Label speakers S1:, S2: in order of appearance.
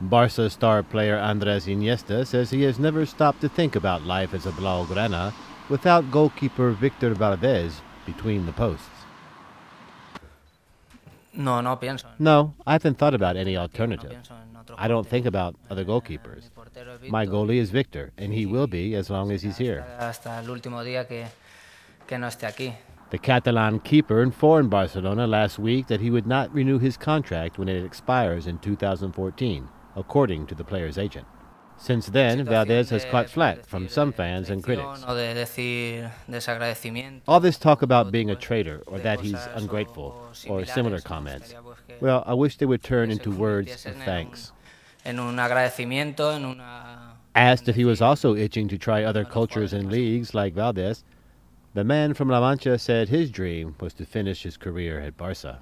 S1: Barca star player Andres Iniesta says he has never stopped to think about life as a Blaugrana without goalkeeper Victor Valdés between the posts.
S2: No, no pienso.
S1: No, I haven't thought about any alternative. I don't think about other goalkeepers. My goalie is Victor, and he will be as long as he's here.
S2: Hasta el último día que, que no esté aquí.
S1: The Catalan keeper informed Barcelona last week that he would not renew his contract when it expires in 2014, according to the player's agent. Since then, Valdés has caught flack from some fans and critics.
S2: O de decir desagradecimiento.
S1: All this talk about being a traitor or that he's ungrateful or similar comments, well, I wish they would turn into words of thanks.
S2: En un agradecimiento, en una.
S1: Asked if he was also itching to try other cultures and leagues like Valdés, the man from La Mancha said his dream was to finish his career at Barca.